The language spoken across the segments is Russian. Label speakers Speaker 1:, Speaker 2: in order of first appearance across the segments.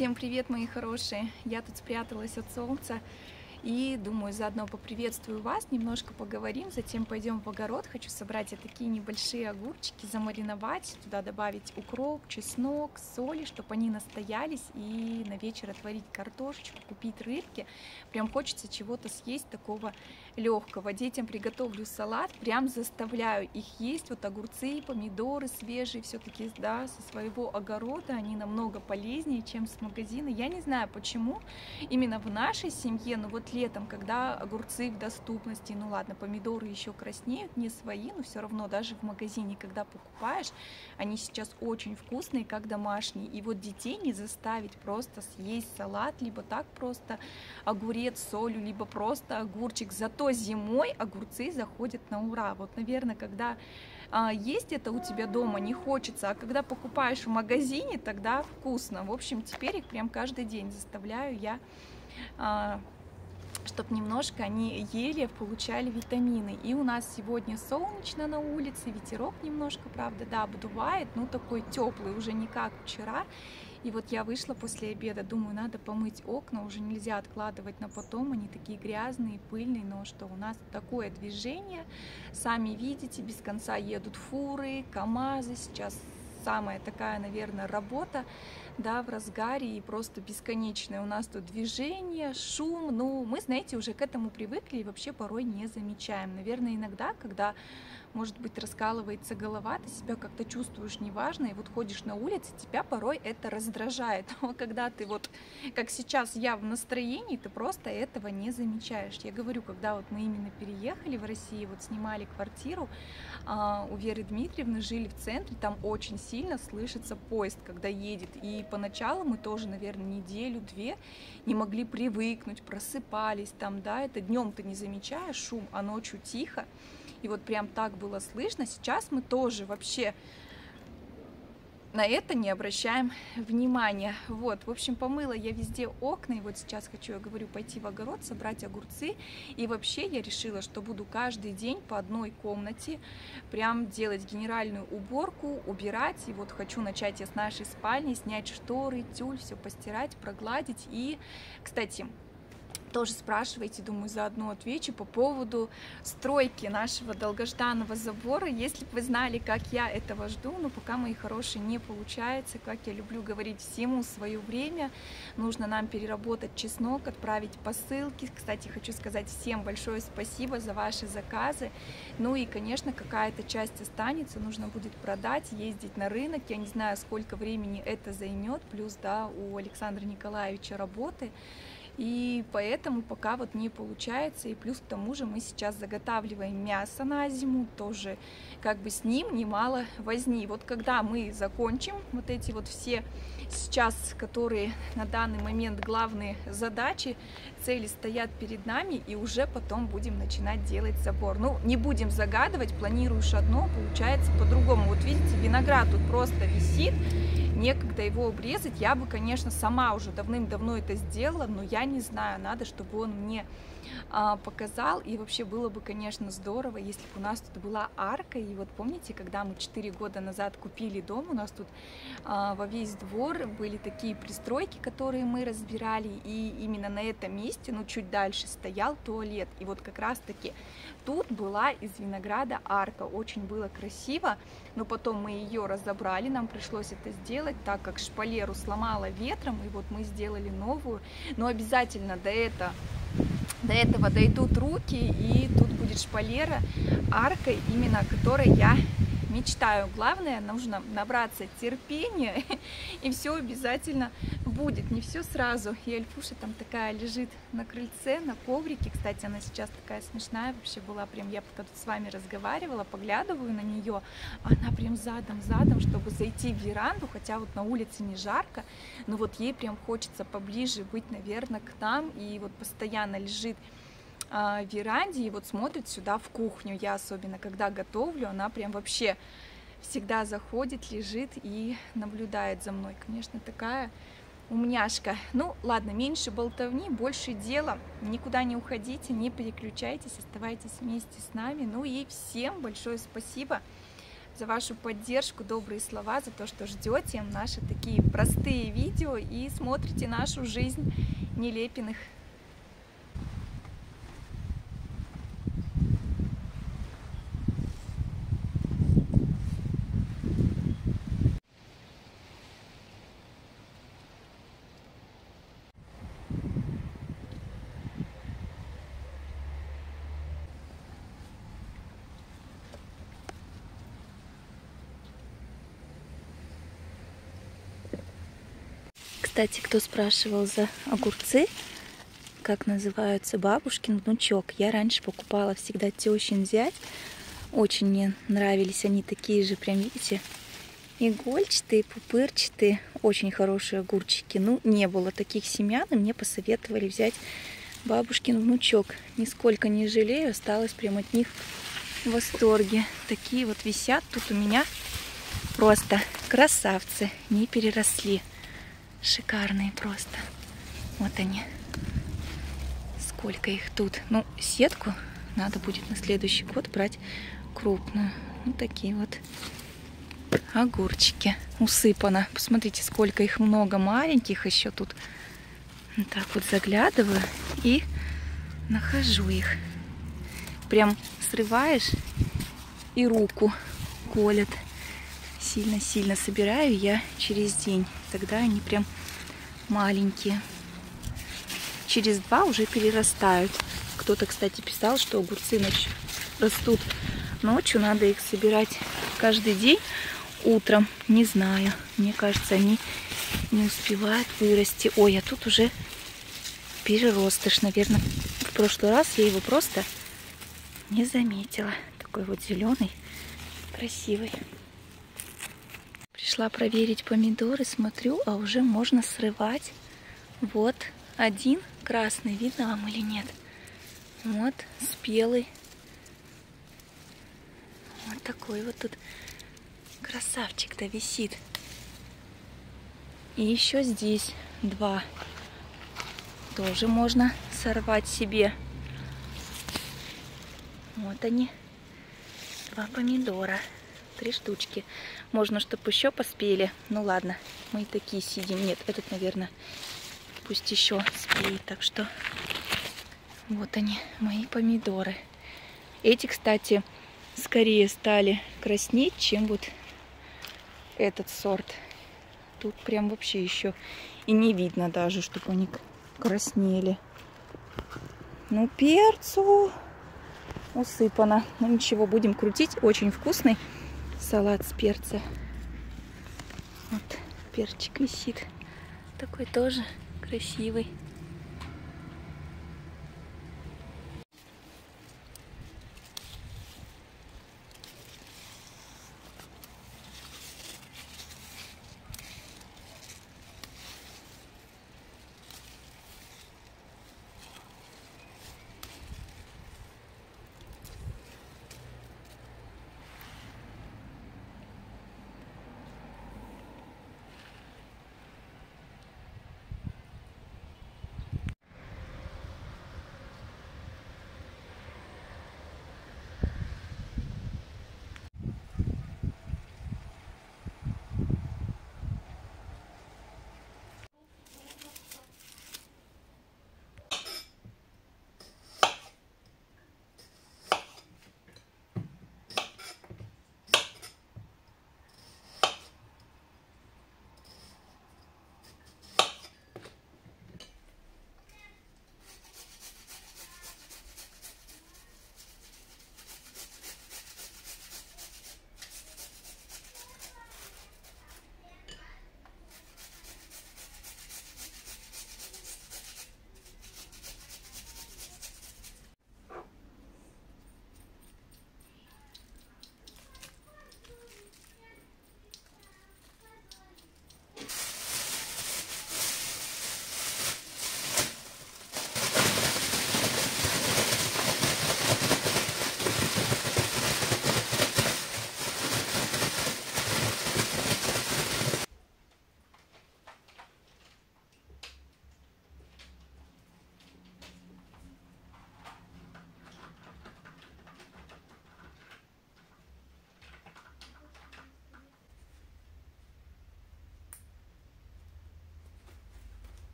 Speaker 1: Всем привет, мои хорошие! Я тут спряталась от солнца и думаю, заодно поприветствую вас, немножко поговорим, затем пойдем в огород. Хочу собрать вот такие небольшие огурчики, замариновать, туда добавить укроп, чеснок, соли, чтобы они настоялись, и на вечер отварить картошечку, купить рыбки. Прям хочется чего-то съесть такого легкого. Детям приготовлю салат, прям заставляю их есть. Вот огурцы, помидоры свежие, все-таки, да, со своего огорода, они намного полезнее, чем с магазина. Я не знаю, почему именно в нашей семье, но вот летом, когда огурцы в доступности, ну ладно, помидоры еще краснеют, не свои, но все равно даже в магазине, когда покупаешь, они сейчас очень вкусные, как домашние. И вот детей не заставить просто съесть салат, либо так просто огурец солью, либо просто огурчик. Зато зимой огурцы заходят на ура. Вот, наверное, когда а, есть это у тебя дома, не хочется, а когда покупаешь в магазине, тогда вкусно. В общем, теперь их прям каждый день заставляю я а, чтобы немножко они ели, получали витамины. И у нас сегодня солнечно на улице, ветерок немножко, правда, да, обдувает, ну такой теплый, уже не как вчера. И вот я вышла после обеда, думаю, надо помыть окна, уже нельзя откладывать на потом, они такие грязные, пыльные, но что у нас такое движение, сами видите, без конца едут фуры, КАМАЗы, сейчас самая такая, наверное, работа, да, в разгаре и просто бесконечное. У нас тут движение, шум, ну, мы, знаете, уже к этому привыкли и вообще порой не замечаем. Наверное, иногда, когда может быть, раскалывается голова, ты себя как-то чувствуешь неважно, и вот ходишь на улице, тебя порой это раздражает. Но когда ты вот, как сейчас я в настроении, ты просто этого не замечаешь. Я говорю, когда вот мы именно переехали в Россию, вот снимали квартиру а, у Веры Дмитриевны, жили в центре, там очень сильно слышится поезд, когда едет. И поначалу мы тоже, наверное, неделю-две не могли привыкнуть, просыпались там, да, это днем ты не замечаешь шум, а ночью тихо и вот прям так было слышно. Сейчас мы тоже вообще на это не обращаем внимания. Вот, в общем, помыла я везде окна, и вот сейчас хочу, я говорю, пойти в огород, собрать огурцы. И вообще я решила, что буду каждый день по одной комнате прям делать генеральную уборку, убирать. И вот хочу начать я с нашей спальни, снять шторы, тюль, все постирать, прогладить. И, кстати, тоже спрашиваете, думаю, заодно отвечу по поводу стройки нашего долгожданного забора. Если бы вы знали, как я этого жду, но пока, мои хорошие, не получается, как я люблю говорить всему свое время, нужно нам переработать чеснок, отправить посылки. Кстати, хочу сказать всем большое спасибо за ваши заказы. Ну и, конечно, какая-то часть останется, нужно будет продать, ездить на рынок. Я не знаю, сколько времени это займет, плюс, да, у Александра Николаевича работы. И поэтому пока вот не получается. И плюс к тому же мы сейчас заготавливаем мясо на зиму, тоже как бы с ним немало возни. Вот когда мы закончим вот эти вот все сейчас, которые на данный момент главные задачи, цели стоят перед нами, и уже потом будем начинать делать забор. Ну, не будем загадывать, планируешь одно, получается по-другому. Вот видите, виноград тут просто висит, некогда его обрезать. Я бы, конечно, сама уже давным-давно это сделала, но я не знаю, надо, чтобы он мне а, показал. И вообще было бы, конечно, здорово, если бы у нас тут была арка. И вот помните, когда мы 4 года назад купили дом, у нас тут а, во весь двор были такие пристройки, которые мы разбирали. И именно на этом месте, ну, чуть дальше стоял туалет. И вот как раз-таки тут была из винограда арка. Очень было красиво, но потом мы ее разобрали, нам пришлось это сделать, так как шпалеру сломала ветром, и вот мы сделали новую. Но обязательно до этого до этого дойдут руки, и тут будет шпалера, арка, именно которой я мечтаю. Главное, нужно набраться терпения, и все обязательно будет. Не все сразу. И Альфуша там такая лежит на крыльце, на коврике. Кстати, она сейчас такая смешная вообще была. Прям я пока тут с вами разговаривала, поглядываю на нее. Она прям задом-задом, чтобы зайти в веранду, хотя вот на улице не жарко, но вот ей прям хочется поближе быть, наверное, к нам. И вот постоянно лежит э, веранде и вот смотрит сюда в кухню. Я особенно, когда готовлю, она прям вообще всегда заходит, лежит и наблюдает за мной. Конечно, такая умняшка. Ну, ладно, меньше болтовни, больше дела. Никуда не уходите, не переключайтесь, оставайтесь вместе с нами. Ну и всем большое спасибо за вашу поддержку, добрые слова, за то, что ждете наши такие простые видео и смотрите нашу жизнь Нелепиных. Кстати, кто спрашивал за огурцы, как называются бабушкин внучок. Я раньше покупала всегда тещин взять. Очень мне нравились они такие же, прям видите, игольчатые, пупырчатые, очень хорошие огурчики. Ну, не было таких семян, и мне посоветовали взять бабушкин внучок. Нисколько не жалею, осталось прям от них в восторге. Такие вот висят тут у меня просто красавцы, не переросли. Шикарные просто. Вот они. Сколько их тут. Ну, сетку надо будет на следующий год брать крупную. Вот такие вот огурчики. Усыпано. Посмотрите, сколько их много маленьких еще тут. Вот так вот заглядываю и нахожу их. Прям срываешь и руку колет сильно-сильно собираю я через день. Тогда они прям маленькие. Через два уже перерастают. Кто-то, кстати, писал, что огурцы ночью растут ночью. Надо их собирать каждый день утром. Не знаю. Мне кажется, они не успевают вырасти. Ой, а тут уже переростыш, наверное. В прошлый раз я его просто не заметила. Такой вот зеленый, красивый. Пришла проверить помидоры, смотрю, а уже можно срывать. Вот один красный, видно вам или нет? Вот, спелый. Вот такой вот тут красавчик-то висит. И еще здесь два. Тоже можно сорвать себе. Вот они, два помидора три штучки. Можно, чтобы еще поспели. Ну ладно, мы и такие сидим. Нет, этот, наверное, пусть еще спеет. Так что вот они, мои помидоры. Эти, кстати, скорее стали краснеть, чем вот этот сорт. Тут прям вообще еще и не видно даже, чтобы они краснели. Ну, перцу усыпано. Ну, ничего, будем крутить. Очень вкусный салат с перца. Вот перчик висит. Такой тоже красивый.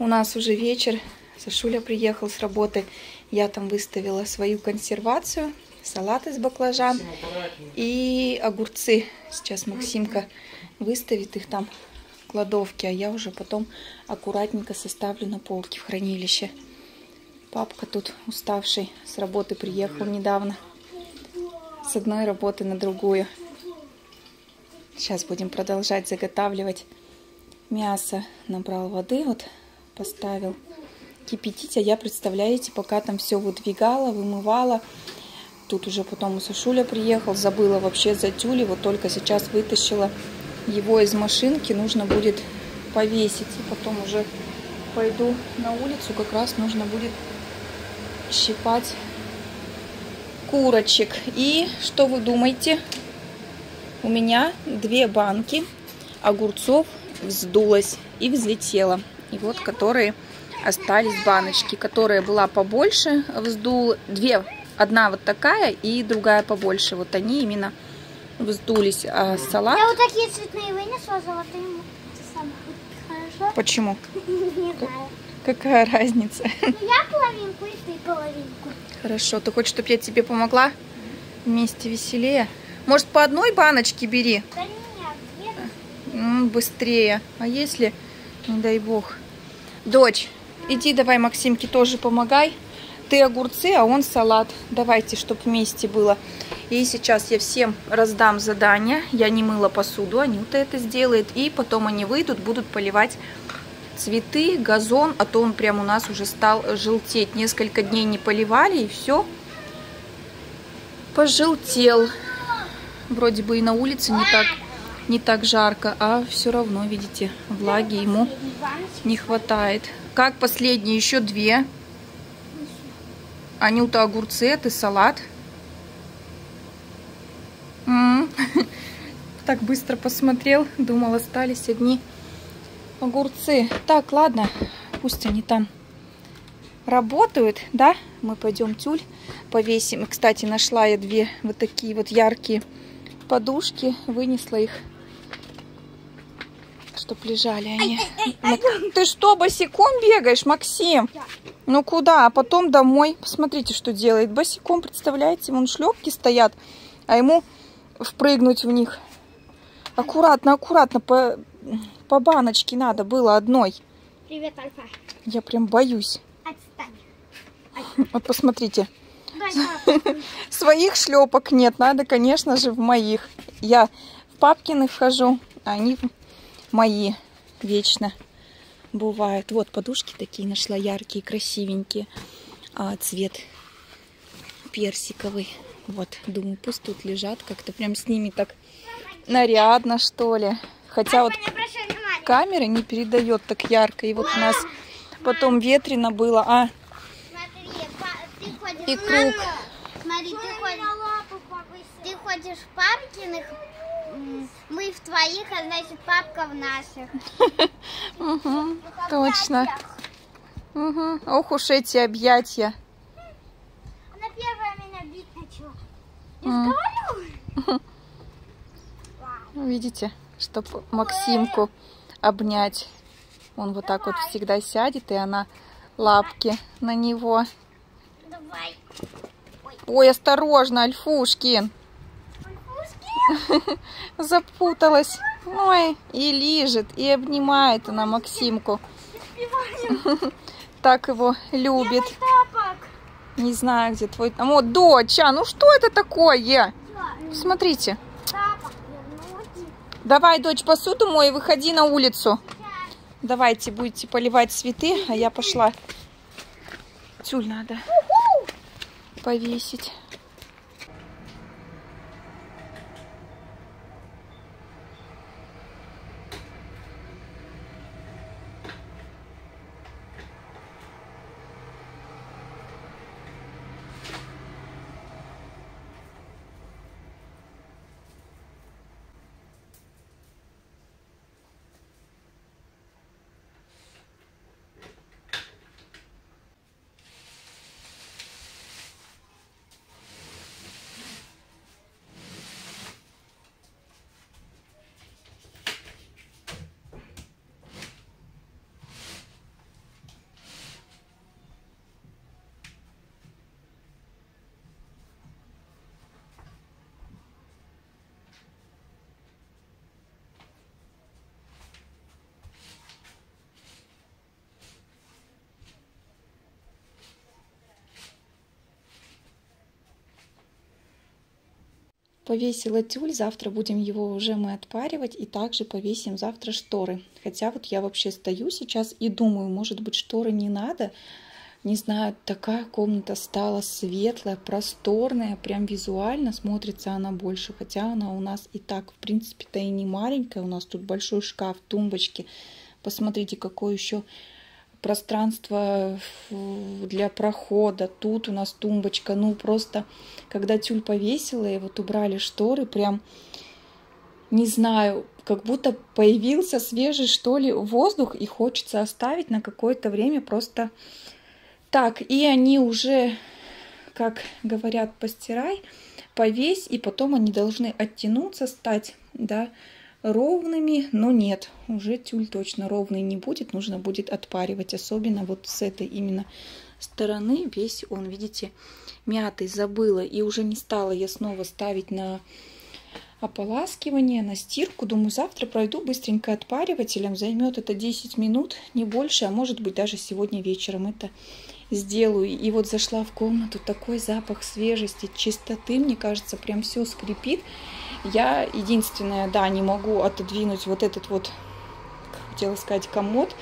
Speaker 1: У нас уже вечер. Сашуля приехал с работы. Я там выставила свою консервацию. Салат из баклажан и огурцы. Сейчас Максимка выставит их там в кладовке, а я уже потом аккуратненько составлю на полке в хранилище. Папка тут уставший с работы приехал недавно. С одной работы на другую. Сейчас будем продолжать заготавливать мясо. Набрал воды, вот поставил кипятить, а я, представляете, пока там все выдвигала, вымывала. Тут уже потом у Сашуля приехал, забыла вообще за тюли, вот только сейчас вытащила его из машинки, нужно будет повесить. И потом уже пойду на улицу, как раз нужно будет щипать курочек. И что вы думаете? У меня две банки огурцов вздулась и взлетела. И вот которые остались баночки, которая была побольше, вздул две, одна вот такая и другая побольше. Вот они именно вздулись. А салат...
Speaker 2: Я вот такие цветные вынесла, золотые Хорошо?
Speaker 1: Почему?
Speaker 2: Не знаю.
Speaker 1: Какая разница?
Speaker 2: Ну, я половинку, и ты половинку.
Speaker 1: Хорошо. Ты хочешь, чтобы я тебе помогла? Вместе веселее. Может, по одной баночке бери?
Speaker 2: Да нет, нет.
Speaker 1: Быстрее. А если, не дай бог. Дочь, иди давай Максимке тоже помогай. Ты огурцы, а он салат. Давайте, чтобы вместе было. И сейчас я всем раздам задание. Я не мыла посуду, Анюта это сделает. И потом они выйдут, будут поливать цветы, газон. А то он прям у нас уже стал желтеть. Несколько дней не поливали и все. Пожелтел. Вроде бы и на улице не так, не так жарко, а все равно, видите, влаги ему не хватает. Как последние? Еще две. Анюта огурцы, это салат. М, Так быстро посмотрел, думал, остались одни огурцы. Так, ладно, пусть они там работают, да? Мы пойдем тюль повесим. Кстати, нашла я две вот такие вот яркие подушки, вынесла их, чтоб лежали они. Ты что, босиком бегаешь, Максим? Ну куда? А потом домой. Посмотрите, что делает. Босиком, представляете? Вон шлепки стоят, а ему впрыгнуть в них. Аккуратно, аккуратно, по, по баночке надо было одной.
Speaker 2: Привет, Альфа.
Speaker 1: Я прям боюсь.
Speaker 2: Отстань.
Speaker 1: Вот посмотрите. Своих шлепок нет, надо, конечно же, в моих. Я в папкины вхожу, а они мои вечно бывают. Вот подушки такие нашла, яркие, красивенькие. А, цвет персиковый. Вот, думаю, пусть тут лежат, как-то прям с ними так нарядно, что ли. Хотя вот
Speaker 2: обращай внимания.
Speaker 1: камера не передает так ярко. И вот у нас потом ветрено было. А,
Speaker 2: Смотри, па- ты ходишь...
Speaker 1: И круг.
Speaker 2: Смотри, ты ходишь... Ты ходишь в папкиных, м, мы в твоих, а значит папка в наших.
Speaker 1: угу, точно. Угу. Ох уж эти объятия.
Speaker 2: Она первая меня бить начала. Я говорю.
Speaker 1: Ну, Видите, чтобы Максимку обнять. Он вот так вот всегда сядет, и она лапки на него.
Speaker 2: Давай.
Speaker 1: Ой, осторожно, Альфушкин. Запуталась. Ой, и лижет, и обнимает она Максимку. Так его любит. Не знаю, где твой... Вот, доча, ну что это такое? Смотрите. Давай, дочь, посуду мой и выходи на улицу. Давайте, будете поливать цветы, а я пошла. Тюль надо повесить. Повесила тюль, завтра будем его уже мы отпаривать и также повесим завтра шторы. Хотя вот я вообще стою сейчас и думаю, может быть шторы не надо, не знаю, такая комната стала светлая, просторная, прям визуально смотрится она больше, хотя она у нас и так, в принципе-то и не маленькая, у нас тут большой шкаф, тумбочки. Посмотрите, какое еще пространство для прохода. Тут у нас тумбочка. Ну, просто, когда тюль повесила и вот убрали шторы, прям, не знаю, как будто появился свежий, что ли, воздух, и хочется оставить на какое-то время просто так, и они уже, как говорят, постирай, повесь, и потом они должны оттянуться, стать, да, ровными, но нет, уже тюль точно ровный не будет, нужно будет отпаривать, особенно вот с этой именно стороны, весь он, видите, мятый, забыла, и уже не стала я снова ставить на ополаскивание, на стирку. Думаю, завтра пройду быстренько отпаривателем, займет это 10 минут, не больше, а может быть даже сегодня вечером это сделаю. И вот зашла в комнату, такой запах свежести, чистоты, мне кажется, прям все скрипит. Я единственное, да, не могу отодвинуть вот этот вот, хотела сказать, комод,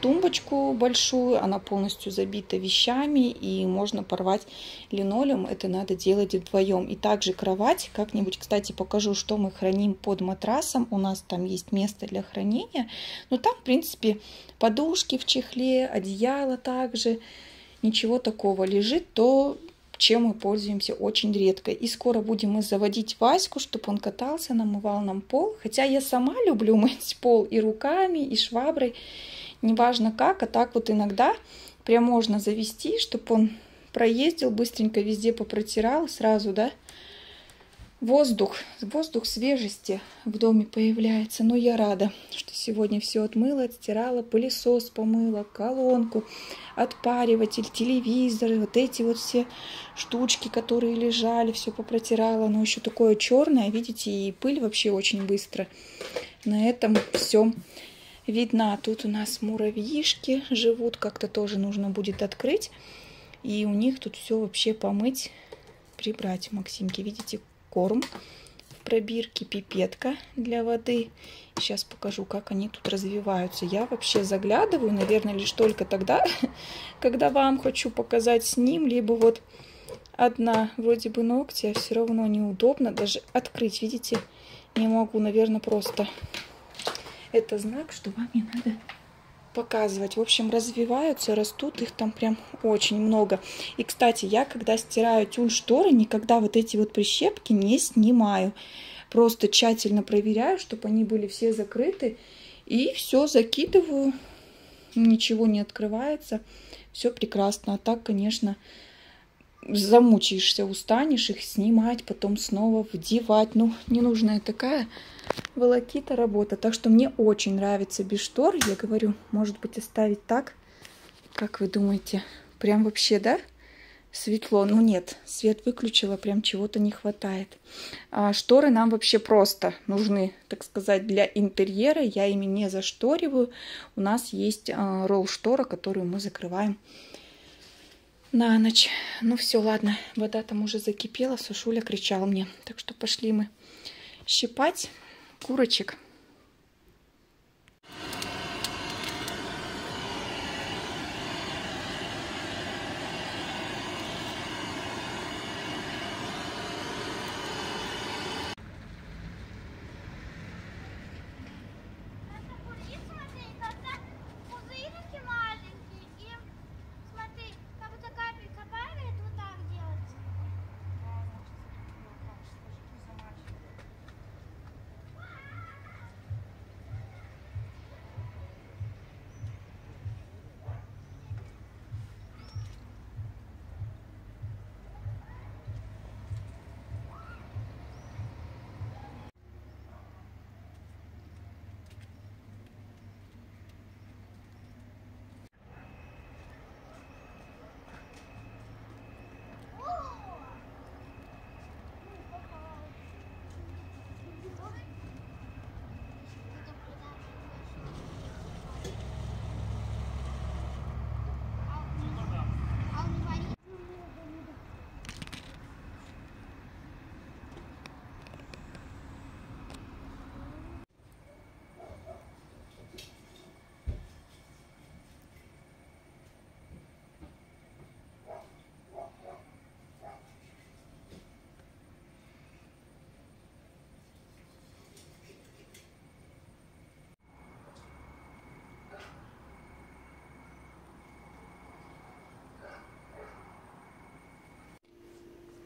Speaker 1: тумбочку большую, она полностью забита вещами, и можно порвать линолеум, это надо делать вдвоем. И также кровать, как-нибудь, кстати, покажу, что мы храним под матрасом, у нас там есть место для хранения, но там, в принципе, подушки в чехле, одеяло также, ничего такого. Лежит, то чем мы пользуемся очень редко. И скоро будем мы заводить Ваську, чтобы он катался, намывал нам пол. Хотя я сама люблю мыть пол и руками, и шваброй, неважно как, а так вот иногда прям можно завести, чтобы он проездил, быстренько везде попротирал сразу, да, Воздух, воздух свежести в доме появляется. Но я рада, что сегодня все отмыла, отстирала, пылесос помыла, колонку, отпариватель, телевизор, вот эти вот все штучки, которые лежали, все попротирала. Но еще такое черное, видите, и пыль вообще очень быстро на этом всем видна. Тут у нас муравьишки живут, как-то тоже нужно будет открыть. И у них тут все вообще помыть, прибрать, Максимки. Видите, корм в пробирке, пипетка для воды. Сейчас покажу, как они тут развиваются. Я вообще заглядываю, наверное, лишь только тогда, когда вам хочу показать с ним, либо вот одна вроде бы ногти, а все равно неудобно даже открыть, видите, не могу, наверное, просто это знак, что вам не надо показывать. В общем, развиваются, растут, их там прям очень много. И, кстати, я, когда стираю тюль шторы, никогда вот эти вот прищепки не снимаю. Просто тщательно проверяю, чтобы они были все закрыты. И все закидываю, ничего не открывается. Все прекрасно. А так, конечно, замучаешься, устанешь их снимать, потом снова вдевать. Ну, ненужная такая волокита работа. Так что мне очень нравится без штор. Я говорю, может быть, оставить так. Как вы думаете? Прям вообще, да? Светло. Ну нет, свет выключила, прям чего-то не хватает. А шторы нам вообще просто нужны, так сказать, для интерьера. Я ими не зашториваю. У нас есть а, ролл-штора, которую мы закрываем на ночь. Ну все, ладно, вода там уже закипела, Сушуля кричал мне. Так что пошли мы щипать курочек.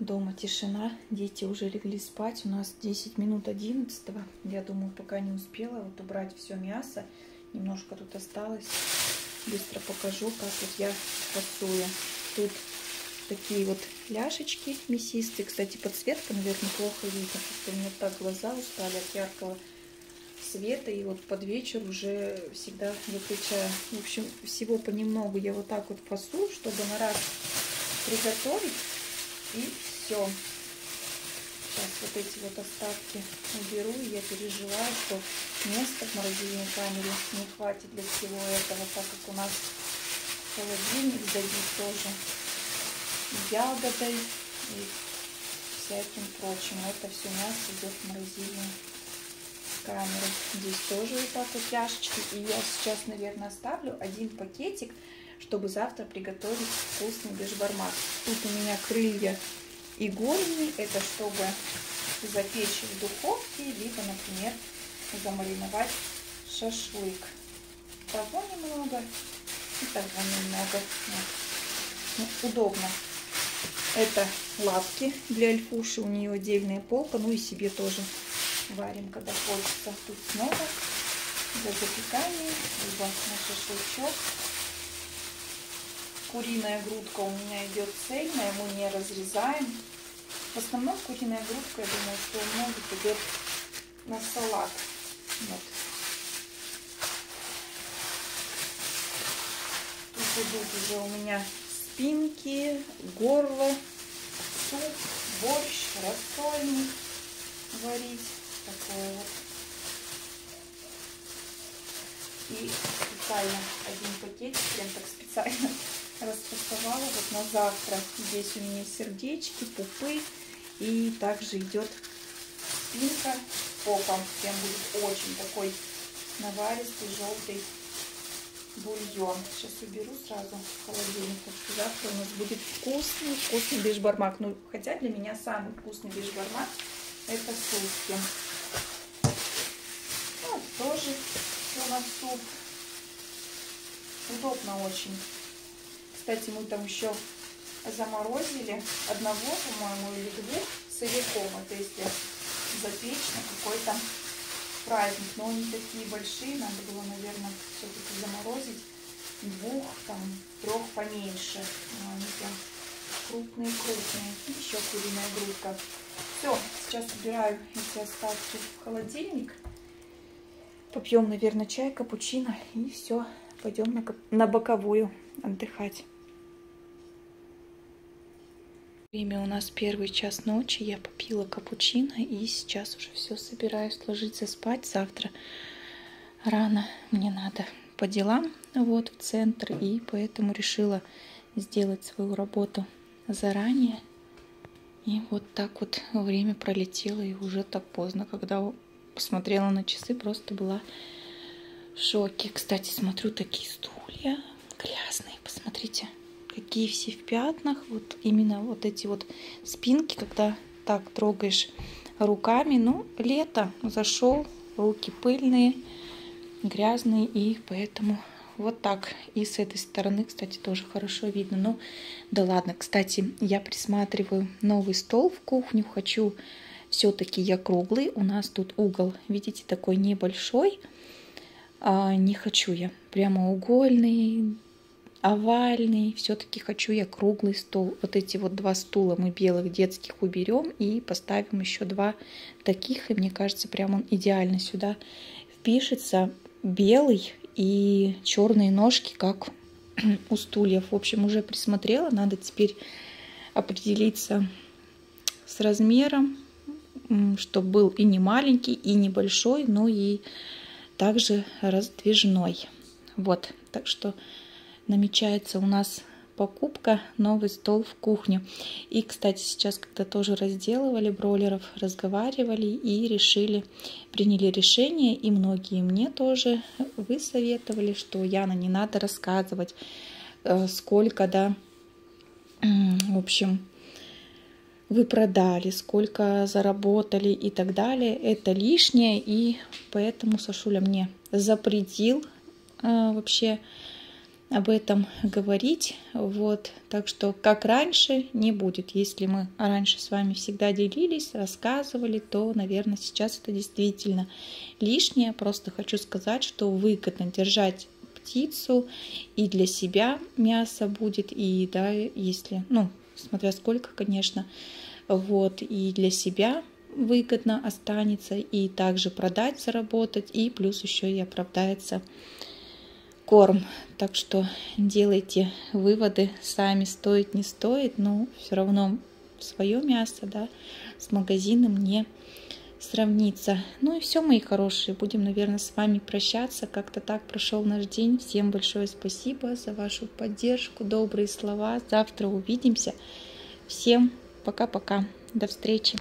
Speaker 1: Дома тишина, дети уже легли спать. У нас 10 минут 11. Я думаю, пока не успела вот убрать все мясо. Немножко тут осталось. Быстро покажу, как вот я фасую. Тут такие вот ляшечки мясистые. Кстати, подсветка, наверное, плохо видно, потому что у меня так глаза устали от яркого света. И вот под вечер уже всегда выключаю. В общем, всего понемногу я вот так вот фасую, чтобы на раз приготовить. И все. Сейчас вот эти вот остатки уберу. Я переживаю, что места в морозильной камере не хватит для всего этого, так как у нас холодильник забит тоже ягодой и всяким прочим. Это все мясо идет в морозильную камеру. Здесь тоже вот так вот ляшечки. И я сейчас, наверное, оставлю один пакетик, чтобы завтра приготовить вкусный бешбармак. Тут у меня крылья и голени. Это чтобы запечь в духовке, либо, например, замариновать шашлык. Того немного и того немного. Ну, удобно. Это лапки для альфуши. У нее отдельная полка. Ну и себе тоже варим, когда хочется. Тут снова для запекания, либо на шашлычок. Куриная грудка у меня идет цельная, мы не разрезаем. В основном куриная грудка, я думаю, что многих идет на салат. Вот. Тут идут уже у меня спинки, горло, суп, борщ, рассольник варить. Такое вот. И специально один пакетик, прям так специально распаковала вот на завтра. Здесь у меня сердечки, пупы. И также идет спинка попом. Прям будет очень такой наваристый, желтый бульон. Сейчас уберу сразу в холодильник, потому завтра у нас будет вкусный, вкусный бешбармак. Ну, хотя для меня самый вкусный бешбармак это сутки. Ну, тоже все на суп. Удобно очень. Кстати, мы там еще заморозили одного, по-моему, или двух сыриком. Это если запечь на какой-то праздник. Но они такие большие, надо было, наверное, все-таки заморозить. Двух, там, трех поменьше. Но они прям крупные-крупные. Еще куриная грудка. Все, сейчас убираю эти остатки в холодильник. Попьем, наверное, чай, капучино. И все, пойдем на, на боковую отдыхать. Время у нас первый час ночи. Я попила капучино и сейчас уже все собираюсь ложиться спать. Завтра рано мне надо по делам вот в центр. И поэтому решила сделать свою работу заранее. И вот так вот время пролетело и уже так поздно. Когда посмотрела на часы, просто была в шоке. Кстати, смотрю, такие стулья грязные. Посмотрите какие все в пятнах. Вот именно вот эти вот спинки, когда так трогаешь руками. Ну, лето зашел, руки пыльные, грязные, и поэтому вот так. И с этой стороны, кстати, тоже хорошо видно. Ну, да ладно. Кстати, я присматриваю новый стол в кухню. Хочу все-таки я круглый. У нас тут угол, видите, такой небольшой. А, не хочу я прямоугольный, овальный. Все-таки хочу я круглый стол. Вот эти вот два стула мы белых детских уберем и поставим еще два таких. И мне кажется, прям он идеально сюда впишется. Белый и черные ножки, как у стульев. В общем, уже присмотрела. Надо теперь определиться с размером, чтобы был и не маленький, и небольшой, но и также раздвижной. Вот, так что намечается у нас покупка, новый стол в кухню. И, кстати, сейчас, когда тоже разделывали бройлеров, разговаривали и решили, приняли решение, и многие мне тоже вы советовали, что Яна, не надо рассказывать, э, сколько, да, в общем, вы продали, сколько заработали и так далее. Это лишнее, и поэтому Сашуля мне запретил э, вообще об этом говорить. Вот. Так что, как раньше, не будет. Если мы раньше с вами всегда делились, рассказывали, то, наверное, сейчас это действительно лишнее. Просто хочу сказать, что выгодно держать птицу и для себя мясо будет, и да, если, ну, смотря сколько, конечно, вот, и для себя выгодно останется, и также продать, заработать, и плюс еще и оправдается корм. Так что делайте выводы сами, стоит, не стоит, но все равно свое мясо, да, с магазином не сравниться. Ну и все, мои хорошие, будем, наверное, с вами прощаться. Как-то так прошел наш день. Всем большое спасибо за вашу поддержку, добрые слова. Завтра увидимся. Всем пока-пока. До встречи.